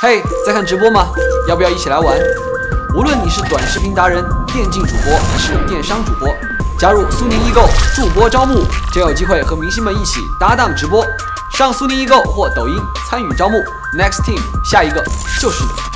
嘿，在看直播吗？要不要一起来玩？无论你是短视频达人、电竞主播还是电商主播，加入苏宁易购助播招募，就有机会和明星们一起搭档直播。上苏宁易购或抖音参与招募，Next Team，下一个就是你。